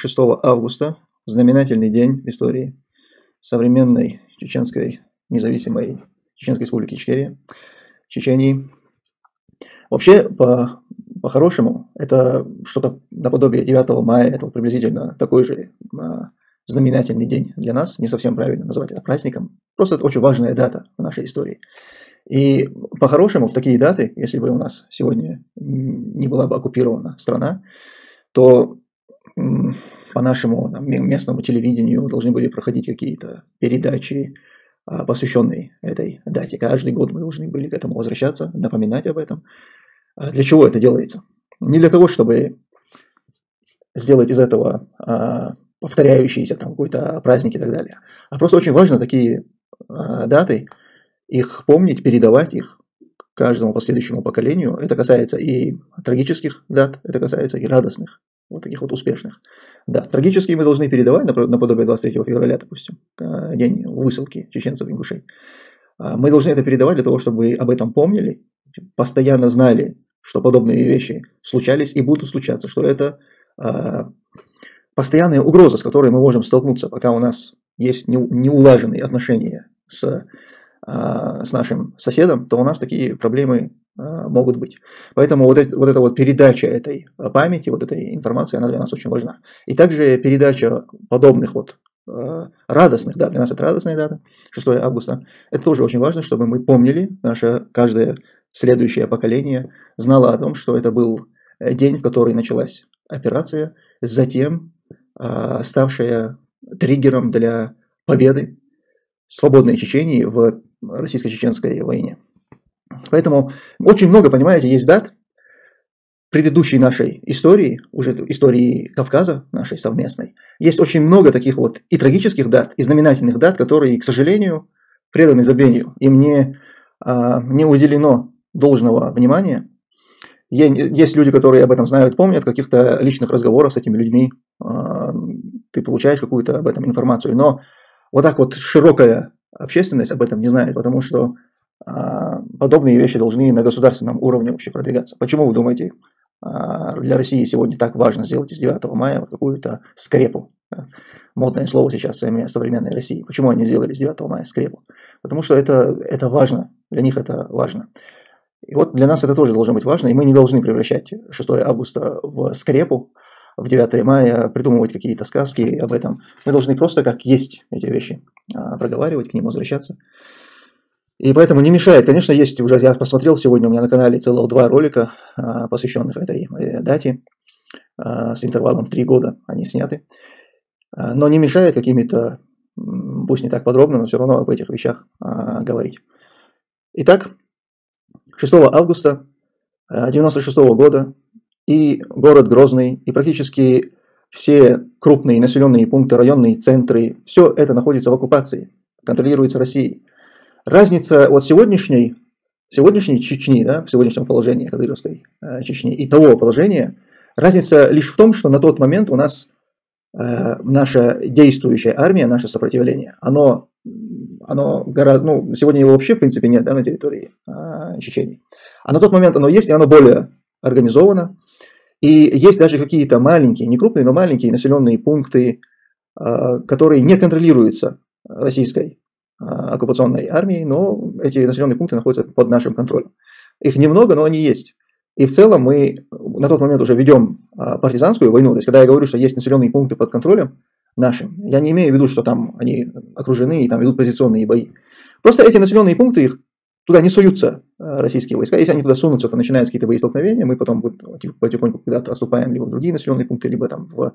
6 августа, знаменательный день в истории современной чеченской независимой Чеченской республики Ичкерия, Чечении. Вообще, по, по-хорошему, это что-то наподобие 9 мая, это приблизительно такой же а, знаменательный день для нас, не совсем правильно называть это праздником, просто это очень важная дата в нашей истории. И по-хорошему, в такие даты, если бы у нас сегодня не была бы оккупирована страна, то по нашему там, местному телевидению должны были проходить какие-то передачи, а, посвященные этой дате. Каждый год мы должны были к этому возвращаться, напоминать об этом. А для чего это делается? Не для того, чтобы сделать из этого а, повторяющиеся там какой-то праздник и так далее, а просто очень важно такие даты, их помнить, передавать их каждому последующему поколению. Это касается и трагических дат, это касается и радостных вот таких вот успешных. Да, трагические мы должны передавать, наподобие 23 февраля, допустим, э, день высылки чеченцев и ингушей. А мы должны это передавать для того, чтобы об этом помнили, постоянно знали, что подобные вещи случались и будут случаться, что это а, постоянная угроза, с которой мы можем столкнуться, пока у нас есть неулаженные отношения с, а, с нашим соседом, то у нас такие проблемы могут быть. Поэтому вот, это, вот эта вот передача этой памяти, вот этой информации, она для нас очень важна. И также передача подобных вот а, радостных, да, для нас это радостная дата, 6 августа, это тоже очень важно, чтобы мы помнили, наше каждое следующее поколение знало о том, что это был э, день, в который началась операция, затем ставшая триггером для победы свободной Чечении в российско-чеченской войне. Поэтому очень много, понимаете, есть дат предыдущей нашей истории, уже истории Кавказа, нашей совместной. Есть очень много таких вот и трагических дат, и знаменательных дат, которые, к сожалению, преданы забвению. Им не, а, не уделено должного внимания. Есть люди, которые об этом знают, помнят, каких-то личных разговоров с этими людьми. А, ты получаешь какую-то об этом информацию. Но вот так вот широкая общественность об этом не знает, потому что подобные вещи должны на государственном уровне вообще продвигаться. Почему вы думаете, а, для России сегодня так важно сделать из 9 мая вот какую-то скрепу? Модное слово сейчас современной России. Почему они сделали с 9 мая скрепу? Потому что это, это важно, для них это важно. И вот для нас это тоже должно быть важно, и мы не должны превращать 6 августа в скрепу, в 9 мая придумывать какие-то сказки об этом. Мы должны просто как есть эти вещи а, проговаривать, к ним возвращаться. И поэтому не мешает. Конечно, есть уже, я посмотрел сегодня у меня на канале целых два ролика, а, посвященных этой э, дате, а, с интервалом в три года они сняты. А, но не мешает какими-то, пусть не так подробно, но все равно об этих вещах говорить. Итак, 6 августа 1996 года и город Грозный, и практически все крупные населенные пункты, районные центры, все это находится в оккупации, контролируется Россией. Разница от сегодняшней, сегодняшней Чечни, да, сегодняшнего положения Кадыровской э, Чечни и того положения, разница лишь в том, что на тот момент у нас э, наша действующая армия, наше сопротивление, оно, оно гораздо, ну, сегодня его вообще в принципе нет да, на территории э, Чечении. А на тот момент оно есть, и оно более организовано. И есть даже какие-то маленькие, не крупные, но маленькие населенные пункты, э, которые не контролируются российской оккупационной армии, но эти населенные пункты находятся под нашим контролем. Их немного, но они есть. И в целом мы на тот момент уже ведем а, партизанскую войну. То есть, когда я говорю, что есть населенные пункты под контролем нашим, я не имею в виду, что там они окружены и там ведут позиционные бои. Просто эти населенные пункты, их туда не суются а, российские войска. Если они туда сунутся, то начинаются какие-то боестолкновения, мы потом потихоньку куда-то отступаем либо в другие населенные пункты, либо там в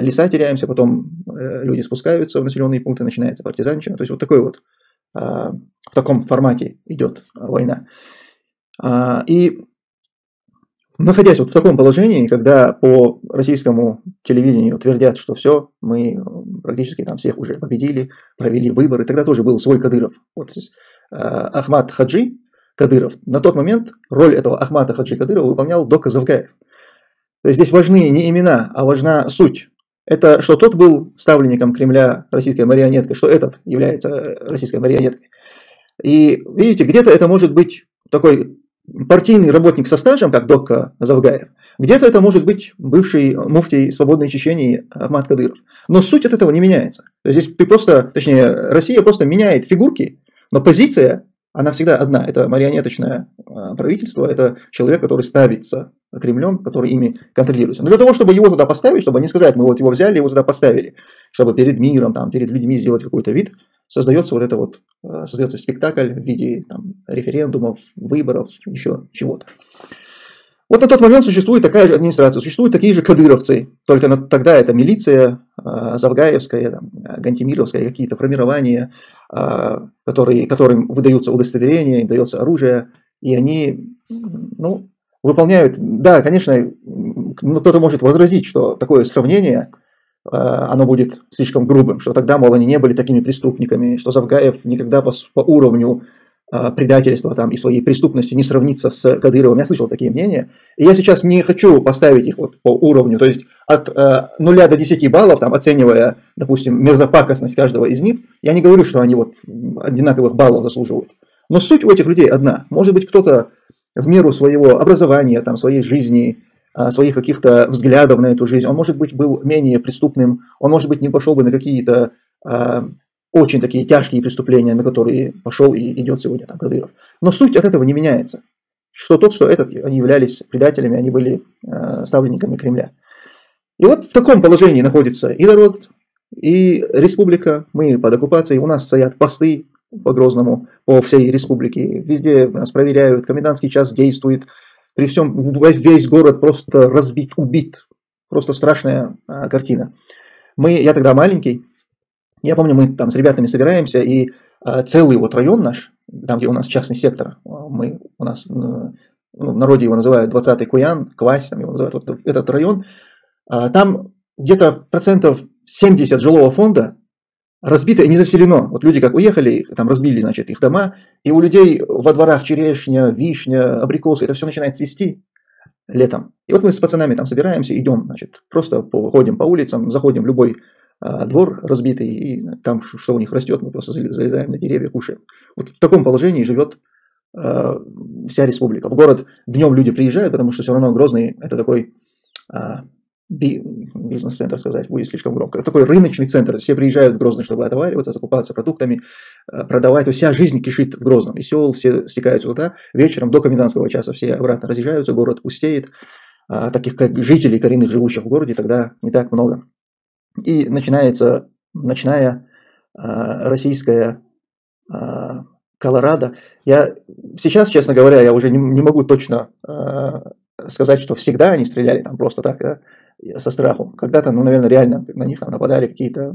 леса теряемся, потом э, люди спускаются в населенные пункты, начинается партизанщина. То есть вот такой вот, а, в таком формате идет война. А, и находясь вот в таком положении, когда по российскому телевидению твердят, что все, мы практически там всех уже победили, провели выборы, тогда тоже был свой Кадыров. Вот здесь, а, Ахмад Хаджи Кадыров. На тот момент роль этого Ахмата Хаджи Кадырова выполнял Дока Завгаев. То есть здесь важны не имена, а важна суть. Это что тот был ставленником Кремля российской марионеткой, что этот является российской марионеткой. И видите, где-то это может быть такой партийный работник со стажем, как Докка Завгаев, где-то это может быть бывший муфтий свободной Чечении Ахмад Кадыров. Но суть от этого не меняется. Здесь ты просто, точнее, Россия просто меняет фигурки, но позиция, она всегда одна. Это марионеточное а, правительство, это человек, который ставится Кремлем, который ими контролируется. Но для того, чтобы его туда поставить, чтобы не сказать, мы вот его взяли, его туда поставили, чтобы перед миром, там, перед людьми сделать какой-то вид, создается вот это вот, э, создается спектакль в виде там, референдумов, выборов, еще чего-то. Вот на тот момент существует такая же администрация, существуют такие же кадыровцы, только на, тогда это милиция, э, Завгаевская, там, Гантимировская, какие-то формирования, которые, которым выдаются удостоверения, им дается оружие, и они, ну, выполняют, да, конечно, кто-то может возразить, что такое сравнение – Э, оно будет слишком грубым, что тогда, мол, они не были такими преступниками, что Завгаев никогда по, по уровню э, предательства там, и своей преступности не сравнится с Кадыровым. Я слышал такие мнения. И я сейчас не хочу поставить их вот по уровню, то есть от э, 0 до 10 баллов, там, оценивая, допустим, мерзопакостность каждого из них, я не говорю, что они вот одинаковых баллов заслуживают. Но суть у этих людей одна. Может быть, кто-то в меру своего образования, там, своей жизни, а, своих каких-то взглядов на эту жизнь, он, может быть, был менее преступным, он, может быть, не пошел бы на какие-то э, очень такие тяжкие преступления, на которые пошел и идет сегодня там Кадыров. Но суть от этого не меняется. Что тот, что этот, они являлись предателями, они были э, ставленниками Кремля. И вот в таком положении находится и народ, и республика, мы под оккупацией, у нас стоят посты по Грозному, по всей республике, везде нас проверяют, комендантский час действует, при всем весь город просто разбит, убит. Просто страшная а, картина. Мы, я тогда маленький, я помню, мы там с ребятами собираемся, и а, целый вот район наш, там, где у нас частный сектор, а, мы, у нас ну, в народе его называют 20-й Куян, Квась, там его называют, вот этот район, а, там где-то процентов 70 жилого фонда разбито и не заселено. Вот люди как уехали, там разбили, значит, их дома, и у людей во дворах черешня, вишня, абрикосы, это все начинает цвести летом. И вот мы с пацанами там собираемся, идем, значит, просто ходим по улицам, заходим в любой двор разбитый, и там, что у них растет, мы просто залезаем на деревья, кушаем. Вот в таком положении живет а, вся республика. В город днем люди приезжают, потому что все равно Грозный это такой а, бизнес-центр сказать, будет слишком громко. Такой рыночный центр. Все приезжают в Грозный, чтобы отовариваться, закупаться продуктами, продавать. То вся жизнь кишит в Грозном. И сел, все стекаются туда. Вечером до комендантского часа все обратно разъезжаются, город пустеет. А таких жителей коренных, живущих в городе, тогда не так много. И начинается ночная а, российская а, Колорадо. Я сейчас, честно говоря, я уже не, не могу точно сказать, что всегда они стреляли там просто так, да, со страху. Когда-то, ну, наверное, реально на них там нападали, какие-то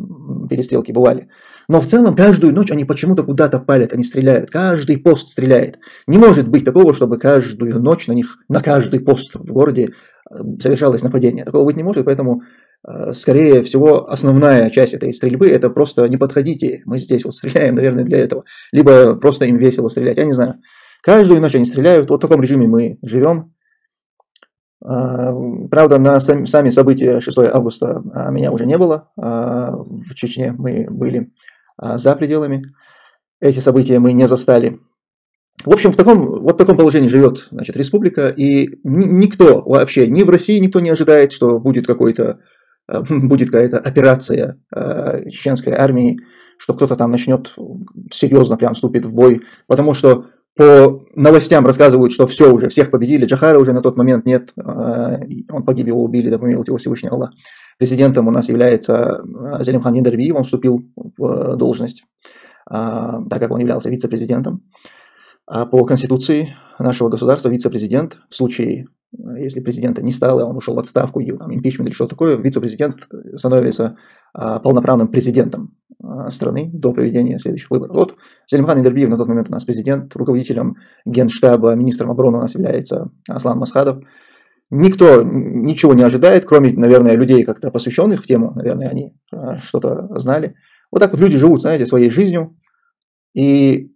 перестрелки бывали. Но в целом каждую ночь они почему-то куда-то палят, они стреляют. Каждый пост стреляет. Не может быть такого, чтобы каждую ночь на них, на каждый пост в городе э, совершалось нападение. Такого быть не может, поэтому, э, скорее всего, основная часть этой стрельбы это просто не подходите, мы здесь вот стреляем, наверное, для этого. Либо просто им весело стрелять, я не знаю. Каждую ночь они стреляют, вот в таком режиме мы живем. А, правда, на сами события 6 августа а, меня уже не было. А, в Чечне мы были за пределами. Эти события мы не застали. В общем, в таком, вот в таком положении живет значит, республика, и никто вообще, ни в России никто не ожидает, что будет, какой-то, будет какая-то операция чеченской армии, что кто-то там начнет серьезно прям вступит в бой, потому что по новостям рассказывают, что все уже, всех победили, Джахара уже на тот момент нет, а, он погиб, его убили, да помилует его Всевышний Аллах. Президентом у нас является а, Зелимхан Ниндербиев, он вступил в должность, а, так как он являлся вице-президентом. А по конституции нашего государства вице-президент в случае, если президента не стало, он ушел в отставку, там, импичмент или что такое, вице-президент становится полноправным президентом страны до проведения следующих выборов. Вот Зелимхан Индербиев на тот момент у нас президент, руководителем генштаба, министром обороны у нас является Аслан Масхадов. Никто ничего не ожидает, кроме, наверное, людей как-то посвященных в тему, наверное, они что-то знали. Вот так вот люди живут, знаете, своей жизнью. И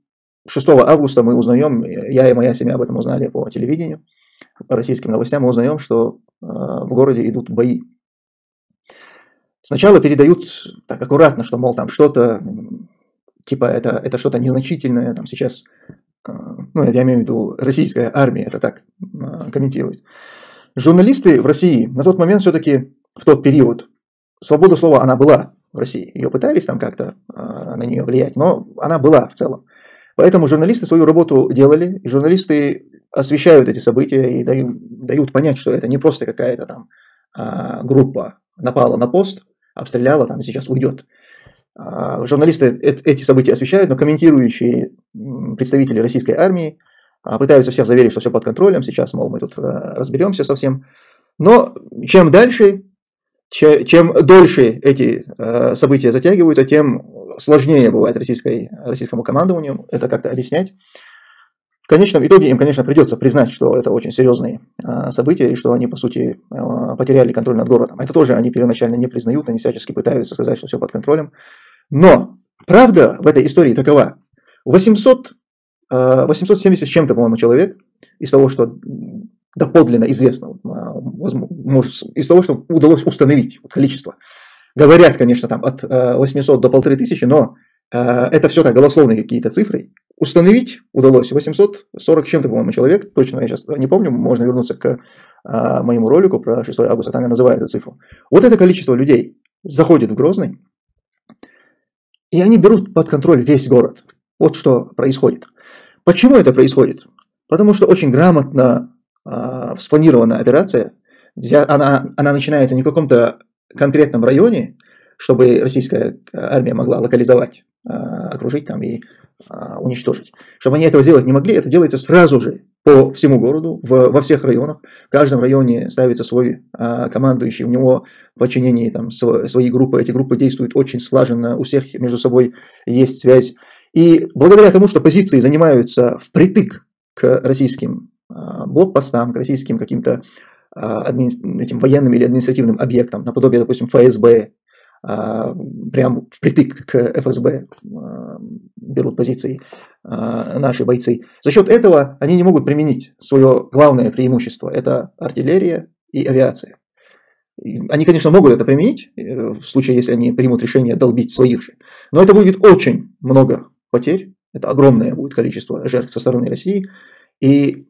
6 августа мы узнаем, я и моя семья об этом узнали по телевидению, российским новостям, мы узнаем, что в городе идут бои Сначала передают так аккуратно, что, мол, там что-то, типа это, это что-то незначительное, там сейчас ну, я имею в виду российская армия, это так комментирует. Журналисты в России на тот момент все-таки, в тот период, свобода слова, она была в России. Ее пытались там как-то на нее влиять, но она была в целом. Поэтому журналисты свою работу делали, и журналисты освещают эти события и дают, дают понять, что это не просто какая-то там а, группа напала на пост, обстреляла, там сейчас уйдет. А, журналисты эти события освещают, но комментирующие представители российской армии а, пытаются всех заверить, что все под контролем, сейчас, мол, мы тут разберемся совсем. Но чем дальше, чем дольше эти события затягиваются, тем сложнее бывает российской, российскому командованию это как-то объяснять. В конечном итоге им, конечно, придется признать, что это очень серьезные события и что они, по сути, потеряли контроль над городом. Это тоже они первоначально не признают, они всячески пытаются сказать, что все под контролем. Но правда в этой истории такова. 800, 870 с чем-то, по-моему, человек из того, что доподлинно известно, может, из того, что удалось установить количество. Говорят, конечно, там от 800 до 1500, но это все так голословные какие-то цифры. Установить удалось 840 чем-то, по-моему, человек, точно я сейчас не помню, можно вернуться к моему ролику про 6 августа, там я называю эту цифру. Вот это количество людей заходит в Грозный, и они берут под контроль весь город. Вот что происходит. Почему это происходит? Потому что очень грамотно э, спланирована операция. Она, она начинается не в каком-то конкретном районе, чтобы российская армия могла локализовать, э, окружить там и уничтожить. Чтобы они этого сделать не могли, это делается сразу же по всему городу, в, во всех районах. В каждом районе ставится свой а, командующий, у него в подчинении там, свои группы. Эти группы действуют очень слаженно, у всех между собой есть связь. И благодаря тому, что позиции занимаются впритык к российским а, блокпостам, к российским каким-то а, этим военным или административным объектам, наподобие, допустим, ФСБ, а, прям впритык к ФСБ а, берут позиции а, наши бойцы. За счет этого они не могут применить свое главное преимущество. Это артиллерия и авиация. Они, конечно, могут это применить, э, в случае, если они примут решение долбить своих же. Но это будет очень много потерь, это огромное будет количество жертв со стороны России. И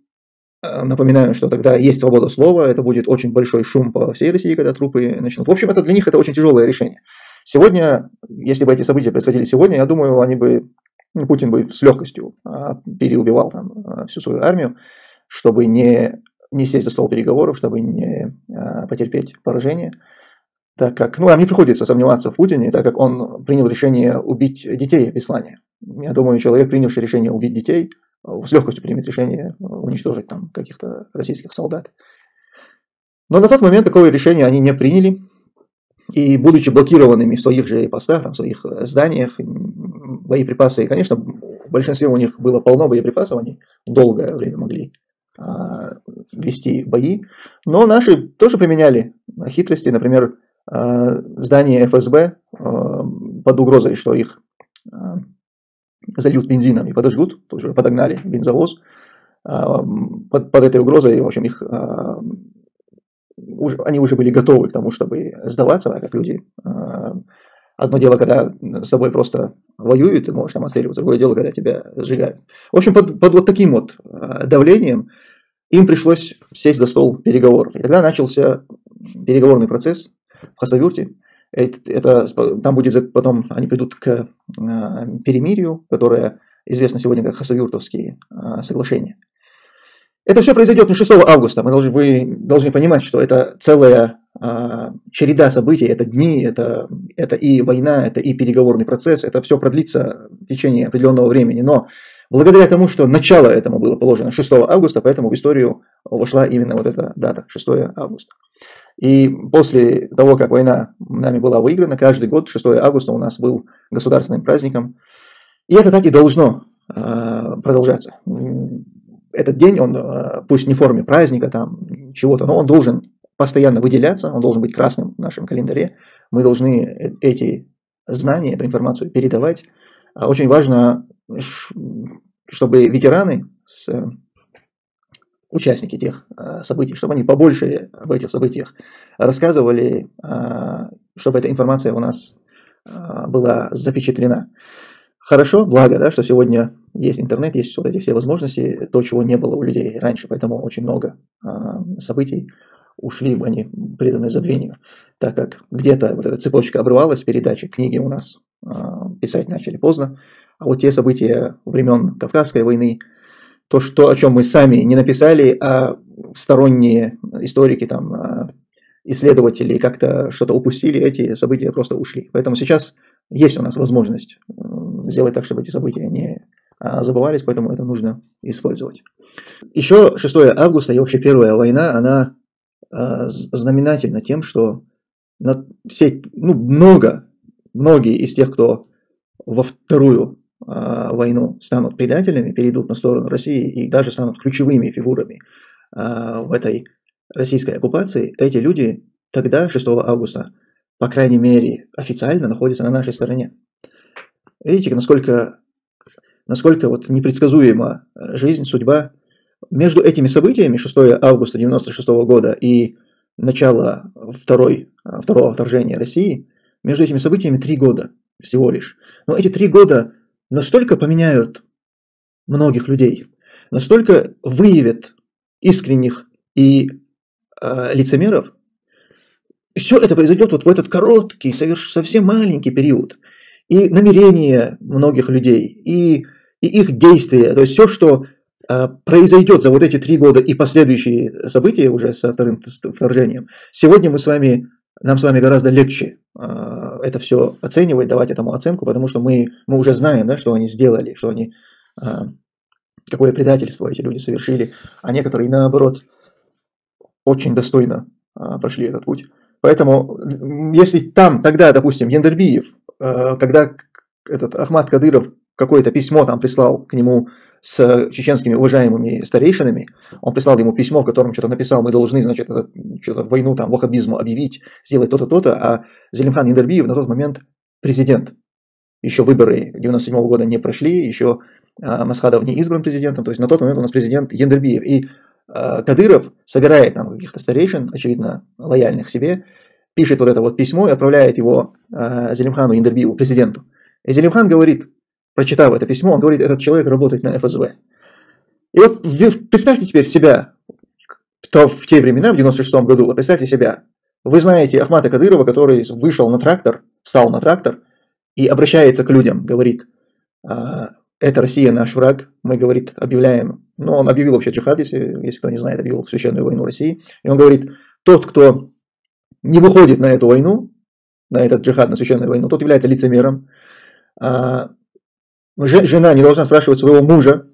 напоминаю, что тогда есть свобода слова, это будет очень большой шум по всей России, когда трупы начнут. В общем, это для них это очень тяжелое решение. Сегодня, если бы эти события происходили сегодня, я думаю, они бы ну, Путин бы с легкостью а, переубивал там а, всю свою армию, чтобы не, не сесть за стол переговоров, чтобы не а, потерпеть поражение, так как, ну, нам не приходится сомневаться в Путине, так как он принял решение убить детей в Исламе. Я думаю, человек, принявший решение убить детей, с легкостью примет решение уничтожить там каких-то российских солдат. Но на тот момент такое решение они не приняли, и будучи блокированными в своих же постах, там, в своих э, зданиях, боеприпасы, конечно, в большинстве у них было полно боеприпасов, они долгое время могли а, вести бои, но наши тоже применяли хитрости, например, а, здание ФСБ а, под угрозой, что их а, зальют бензином и подожгут, тоже подогнали бензовоз, а, под, под этой угрозой, в общем, их а, уже, они уже были готовы к тому, чтобы сдаваться, как люди. А, одно дело, когда с тобой просто воюют, ты можешь там отстреливаться, другое дело, когда тебя сжигают. В общем, под, под вот таким вот давлением им пришлось сесть за стол переговоров. И тогда начался переговорный процесс в Хасавюрте. Это, это, там будет потом, они придут к э, перемирию, которое известно сегодня как Хасавюртовские э, соглашения. Это все произойдет не 6 августа. Мы должны, вы должны понимать, что это целая а, череда событий, это дни, это, это и война, это и переговорный процесс, это все продлится в течение определенного времени. Но благодаря тому, что начало этому было положено 6 августа, поэтому в историю вошла именно вот эта дата, 6 августа. И после того, как война нами была выиграна, каждый год 6 августа у нас был государственным праздником. И это так и должно а, продолжаться этот день, он э, пусть не в форме праздника, там, чего-то, но он должен постоянно выделяться, он должен быть красным в нашем календаре. Мы должны э, эти знания, эту информацию передавать. А очень важно, чтобы ветераны, участники тех э, событий, чтобы они побольше об этих событиях рассказывали, чтобы эта информация у нас была запечатлена. хорошо, благо, да, что сегодня есть интернет, есть вот эти все возможности, то, чего не было у людей раньше, поэтому очень много событий ушли, они преданы забвению, так как где-то вот эта цепочка обрывалась, передачи книги у нас писать начали поздно, а вот те события времен Кавказской войны, то, что, о чем мы сами не написали, а сторонние историки, там, а, исследователи как-то что-то упустили, эти события просто ушли. Поэтому сейчас есть у нас возможность сделать так, чтобы эти события не а, забывались, поэтому это нужно использовать. Еще 6 августа и вообще первая война, она а, знаменательна тем, что на все, ну, много, многие из тех, кто во вторую войну станут предателями, перейдут на сторону России и даже станут ключевыми фигурами в этой российской оккупации, эти люди тогда, 6 августа, по крайней мере, официально находятся на нашей стороне. Видите, насколько, насколько вот непредсказуема э, жизнь, судьба. Между этими событиями 6 августа 1996 года и начало второй, э, второго вторжения России, между этими событиями три года всего лишь. Но эти три года настолько поменяют многих людей, настолько выявят искренних и э, лицемеров, все это произойдет вот в этот короткий, совсем маленький период. И намерения многих людей, и, и их действия, то есть все, что э, произойдет за вот эти три года и последующие события уже со вторым вторжением, сегодня мы с вами, нам с вами гораздо легче это все оценивать, давать этому оценку, потому что мы, мы уже знаем, да, что они сделали, что они, э, какое предательство эти люди совершили, а некоторые наоборот очень достойно прошли этот путь. Поэтому, если там тогда, допустим, Ендербиев Э, когда этот Ахмад Кадыров какое-то письмо там прислал к нему с чеченскими уважаемыми старейшинами, он прислал ему письмо, в котором что-то написал, мы должны, значит, что-то войну там, ваххабизму объявить, сделать то-то, то-то, а Зелимхан Яндарбиев на тот момент президент. Еще выборы 97 -го года не прошли, еще а, Масхадов не избран президентом, то есть на тот момент у нас президент Яндарбиев. И а, Кадыров собирает там каких-то старейшин, очевидно, лояльных себе, пишет вот это вот письмо и отправляет его э, Зелимхану Индербиеву, президенту. И Зелимхан говорит, прочитав это письмо, он говорит, этот человек работает на ФСБ. И вот представьте теперь себя то, в те времена, в 96 году, представьте себя, вы знаете Ахмата Кадырова, который вышел на трактор, встал на трактор и обращается к людям, говорит, «А, это Россия наш враг, мы, говорит, объявляем, ну, он объявил вообще джихад, если, если кто не знает, объявил священную войну России, и он говорит, тот, кто не выходит на эту войну, на этот джихад, на священную войну, тот является лицемером. А, жена не должна спрашивать своего мужа,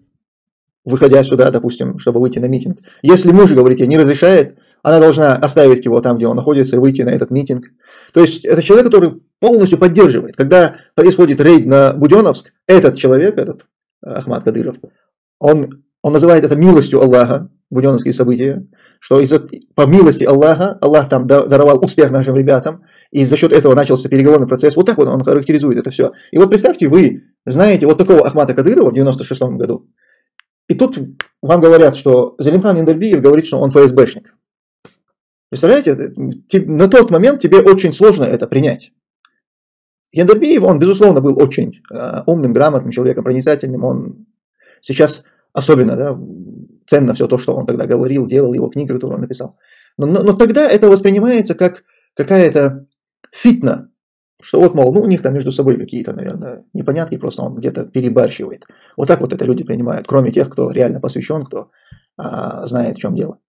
выходя сюда, допустим, чтобы выйти на митинг. Если муж, говорит, ей не разрешает, она должна оставить его там, где он находится, и выйти на этот митинг. То есть это человек, который полностью поддерживает. Когда происходит рейд на Буденовск, этот человек, этот Ахмад Кадыров, он, он называет это милостью Аллаха, буденовские события, что из по милости Аллаха, Аллах там даровал успех нашим ребятам, и за счет этого начался переговорный процесс. Вот так вот он характеризует это все. И вот представьте, вы знаете вот такого Ахмата Кадырова в 96 году, и тут вам говорят, что Залимхан Индербиев говорит, что он ФСБшник. Представляете, на тот момент тебе очень сложно это принять. Яндербиев, он, безусловно, был очень э, умным, грамотным человеком, проницательным. Он сейчас особенно да, ценно все то, что он тогда говорил, делал, его книга, которую он написал. Но, но, но тогда это воспринимается как какая-то фитна, что вот, мол, ну у них там между собой какие-то, наверное, непонятки, просто он где-то перебарщивает. Вот так вот это люди принимают, кроме тех, кто реально посвящен, кто а, знает, в чем дело.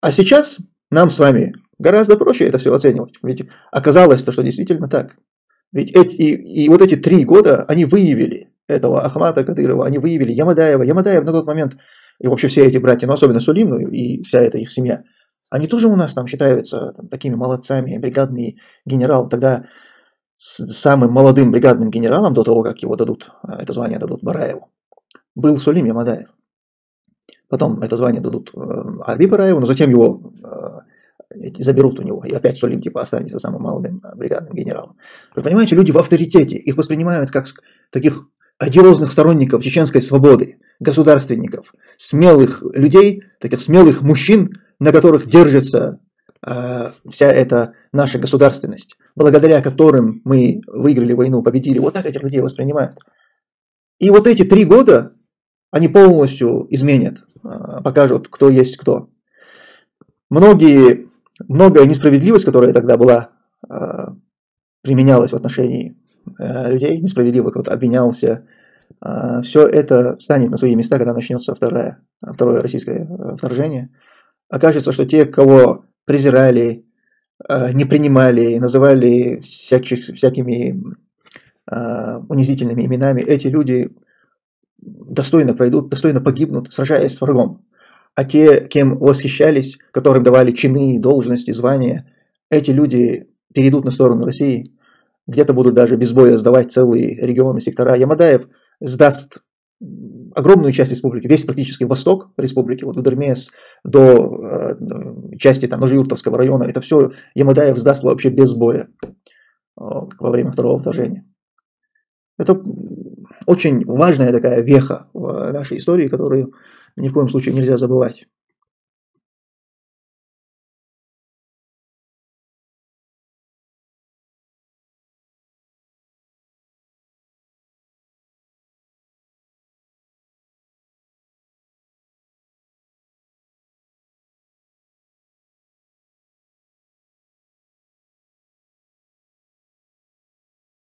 А сейчас нам с вами гораздо проще это все оценивать. Ведь оказалось то, что действительно так. Ведь эти, и, и вот эти три года, они выявили этого Ахмата Кадырова, они выявили Ямадаева. Ямадаев на тот момент и вообще все эти братья, но особенно Сулим, ну, и вся эта их семья, они тоже у нас там считаются там, такими молодцами, бригадный генерал, тогда с самым молодым бригадным генералом до того, как его дадут, а, это звание дадут Бараеву, был Сулим Ямадаев. Потом это звание дадут э, Арби Бараеву, но затем его э, заберут у него, и опять Сулим типа останется самым молодым э, бригадным генералом. Вы понимаете, люди в авторитете, их воспринимают как таких одиозных сторонников чеченской свободы, государственников, смелых людей, таких смелых мужчин, на которых держится э, вся эта наша государственность, благодаря которым мы выиграли войну, победили. Вот так этих людей воспринимают. И вот эти три года, они полностью изменят, а, покажут, кто есть кто. Многие, многое несправедливость, которая тогда была, а, применялась в отношении э, людей, несправедливо кто-то обвинялся, а, все это станет на свои места, когда начнется второе, второе российское э, вторжение. Окажется, что те, кого презирали, э, не принимали, называли всяких, всякими унизительными именами, эти люди достойно пройдут, достойно погибнут, сражаясь с врагом. А те, кем восхищались, которым давали чины, должности, звания, эти люди перейдут на сторону России, где-то будут даже без боя сдавать целые регионы, сектора. Ямадаев сдаст огромную часть республики, весь практически восток республики, вот Удермес до э, части там Ножиюртовского района, это все Ямадаев сдаст вообще без боя э, во время второго вторжения. Это очень важная такая веха в нашей истории, которую ни в коем случае нельзя забывать.